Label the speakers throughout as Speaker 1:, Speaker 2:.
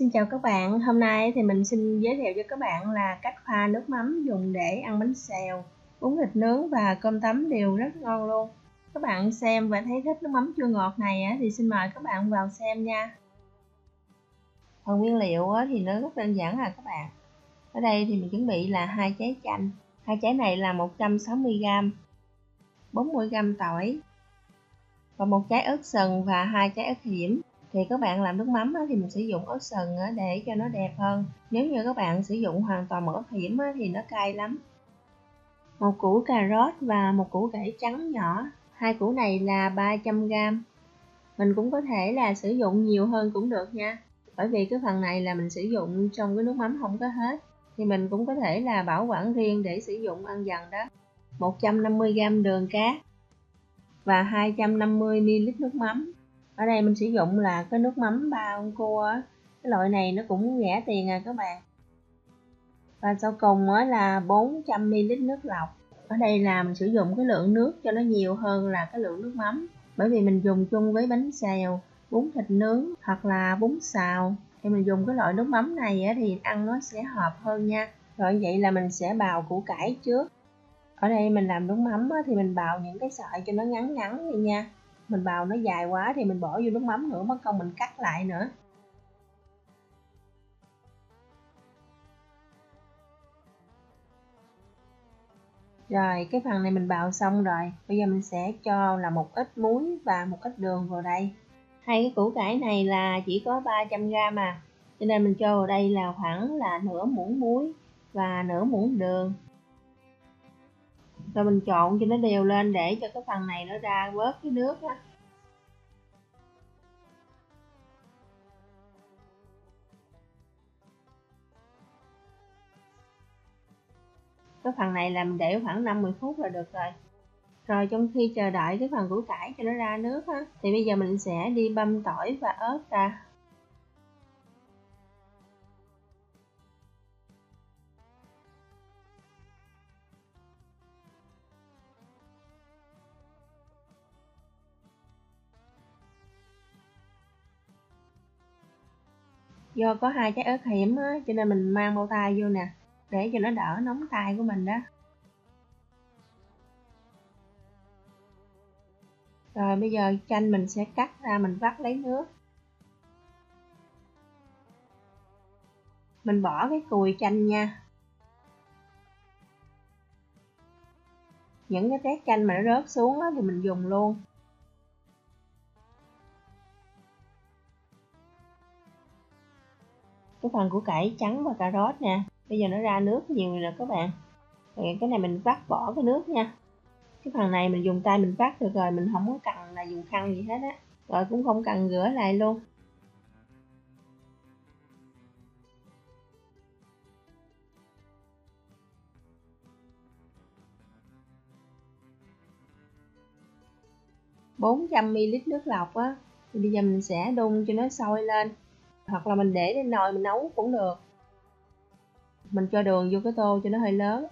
Speaker 1: Xin chào các bạn, hôm nay thì mình xin giới thiệu cho các bạn là cách pha nước mắm dùng để ăn bánh xèo, bún thịt nướng và cơm tấm đều rất ngon luôn. Các bạn xem và thấy thích nước mắm chua ngọt này thì xin mời các bạn vào xem nha. Phần nguyên liệu thì nó rất đơn giản à các bạn. Ở đây thì mình chuẩn bị là hai trái chanh, hai trái này là 160g, 40g tỏi và một trái ớt sần và hai trái ớt hiểm thì các bạn làm nước mắm thì mình sử dụng ớt sừng để cho nó đẹp hơn. Nếu như các bạn sử dụng hoàn toàn mỡ ớt hiểm thì nó cay lắm. Một củ cà rốt và một củ cải trắng nhỏ. Hai củ này là 300g mình cũng có thể là sử dụng nhiều hơn cũng được nha. Bởi vì cái phần này là mình sử dụng trong cái nước mắm không có hết. Thì mình cũng có thể là bảo quản riêng để sử dụng ăn dần đó. 150g đường cát và 250ml nước mắm ở đây mình sử dụng là cái nước mắm ba con cua cái loại này nó cũng rẻ tiền à các bạn. Và sau cùng là 400ml nước lọc. Ở đây là mình sử dụng cái lượng nước cho nó nhiều hơn là cái lượng nước mắm. Bởi vì mình dùng chung với bánh xèo, bún thịt nướng hoặc là bún xào. Thì mình dùng cái loại nước mắm này thì ăn nó sẽ hợp hơn nha. Rồi vậy là mình sẽ bào củ cải trước. Ở đây mình làm nước mắm thì mình bào những cái sợi cho nó ngắn ngắn đi nha mình bào nó dài quá thì mình bỏ vô nước mắm nữa, mất công mình cắt lại nữa. Rồi, cái phần này mình bào xong rồi. Bây giờ mình sẽ cho là một ít muối và một ít đường vào đây. Hai cái củ cải này là chỉ có 300g mà Cho nên mình cho vào đây là khoảng là nửa muỗng muối và nửa muỗng đường rồi mình trộn cho nó đều lên để cho cái phần này nó ra bớt cái nước á. Cái phần này làm để khoảng 50 phút là được rồi. Rồi trong khi chờ đợi cái phần củ cải cho nó ra nước á, thì bây giờ mình sẽ đi băm tỏi và ớt ra. Do có hai trái ớt hiểm á, cho nên mình mang bao tay vô nè để cho nó đỡ nóng tay của mình đó. Rồi bây giờ chanh mình sẽ cắt ra mình vắt lấy nước. Mình bỏ cái cùi chanh nha. Những cái tét chanh mà nó rớt xuống thì mình dùng luôn. Cái phần của cải trắng và cà rốt nè. Bây giờ nó ra nước nhiều rồi các bạn. Rồi cái này mình vắt bỏ cái nước nha. Cái phần này mình dùng tay mình vắt được rồi, mình không có cần là dùng khăn gì hết á. Rồi cũng không cần rửa lại luôn. Bốn trăm ml nước lọc á. Thì bây giờ mình sẽ đun cho nó sôi lên hoặc là mình để lên nồi mình nấu cũng được. Mình cho đường vô cái tô cho nó hơi lớn.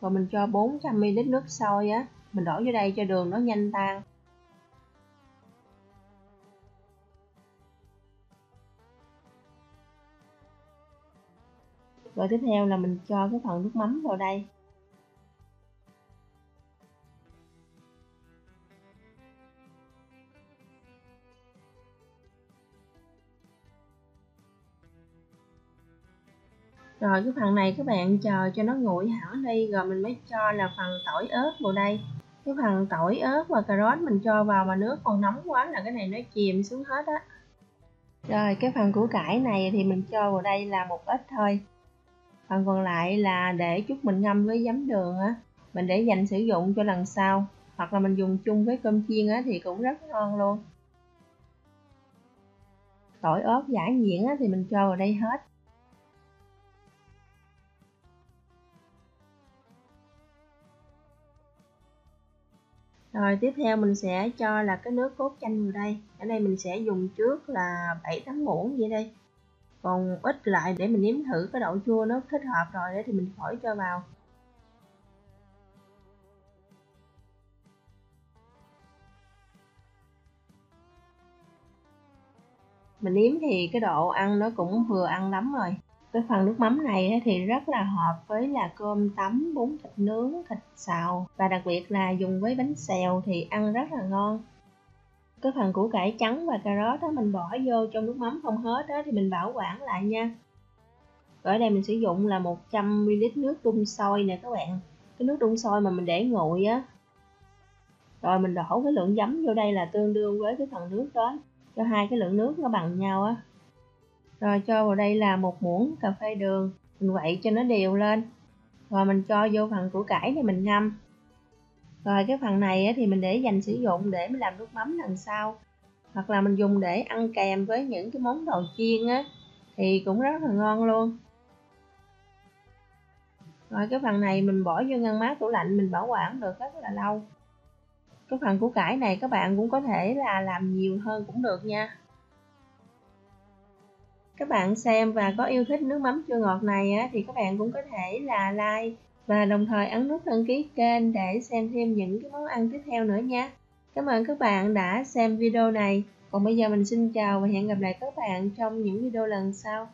Speaker 1: Rồi mình cho 400ml nước sôi á, mình đổ vô đây cho đường nó nhanh tan. Rồi tiếp theo là mình cho cái phần nước mắm vào đây. Rồi cái phần này các bạn chờ cho nó nguội hẳn đi, rồi mình mới cho là phần tỏi ớt vào đây. Cái phần tỏi ớt và cà rốt mình cho vào mà nước còn nóng quá là cái này nó chìm xuống hết á. Rồi, cái phần củ cải này thì mình cho vào đây là một ít thôi. Phần còn lại là để chút mình ngâm với giấm đường á. Mình để dành sử dụng cho lần sau, hoặc là mình dùng chung với cơm chiên á thì cũng rất ngon luôn. Tỏi ớt giả nhuyễn á thì mình cho vào đây hết. Rồi tiếp theo mình sẽ cho là cái nước cốt chanh vào đây. Ở đây mình sẽ dùng trước là 7 8 muỗng vậy đây. Còn ít lại để mình nếm thử cái độ chua nó thích hợp rồi đấy thì mình khỏi cho vào. Mình nếm thì cái độ ăn nó cũng vừa ăn lắm rồi cái phần nước mắm này thì rất là hợp với là cơm tấm bún thịt nướng, thịt xào. Và đặc biệt là dùng với bánh xèo thì ăn rất là ngon. Cái phần củ cải trắng và cà rốt đó mình bỏ vô trong nước mắm không hết đó thì mình bảo quản lại nha. Ở đây mình sử dụng là 100ml nước đun sôi nè các bạn. Cái nước đun sôi mà mình để nguội á. Rồi mình đổ cái lượng giấm vô đây là tương đương với cái phần nước đó. Cho hai cái lượng nước nó bằng nhau á rồi cho vào đây là một muỗng cà phê đường. Mình quậy cho nó đều lên. Rồi mình cho vô phần củ cải thì mình ngâm. Rồi cái phần này thì mình để dành sử dụng để mình làm nước mắm lần sau. Hoặc là mình dùng để ăn kèm với những cái món đồ chiên á, thì cũng rất là ngon luôn. Rồi cái phần này mình bỏ vô ngăn mát tủ lạnh, mình bảo quản được rất là lâu. Cái phần củ cải này các bạn cũng có thể là làm nhiều hơn cũng được nha các bạn xem và có yêu thích nước mắm chua ngọt này á, thì các bạn cũng có thể là like và đồng thời ấn nút đăng ký kênh để xem thêm những cái món ăn tiếp theo nữa nha. Cảm ơn các bạn đã xem video này. Còn bây giờ mình xin chào và hẹn gặp lại các bạn trong những video lần sau.